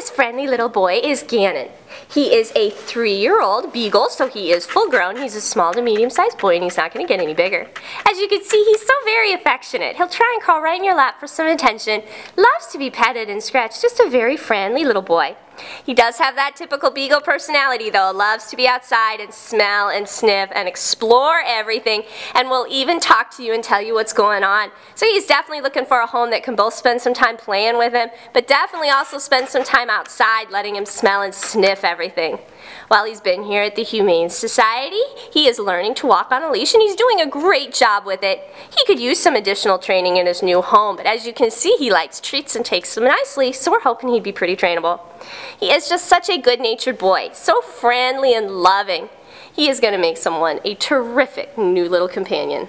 This friendly little boy is Gannon. He is a three-year-old beagle, so he is full grown. He's a small to medium-sized boy, and he's not going to get any bigger. As you can see, he's so very affectionate. He'll try and crawl right in your lap for some attention, loves to be petted and scratched, just a very friendly little boy. He does have that typical beagle personality though, loves to be outside and smell and sniff and explore everything and will even talk to you and tell you what's going on. So he's definitely looking for a home that can both spend some time playing with him, but definitely also spend some time outside letting him smell and sniff everything. While he's been here at the Humane Society, he is learning to walk on a leash and he's doing a great job with it. He could use some additional training in his new home, but as you can see, he likes treats and takes them nicely, so we're hoping he'd be pretty trainable. He is just such a good-natured boy, so friendly and loving. He is going to make someone a terrific new little companion.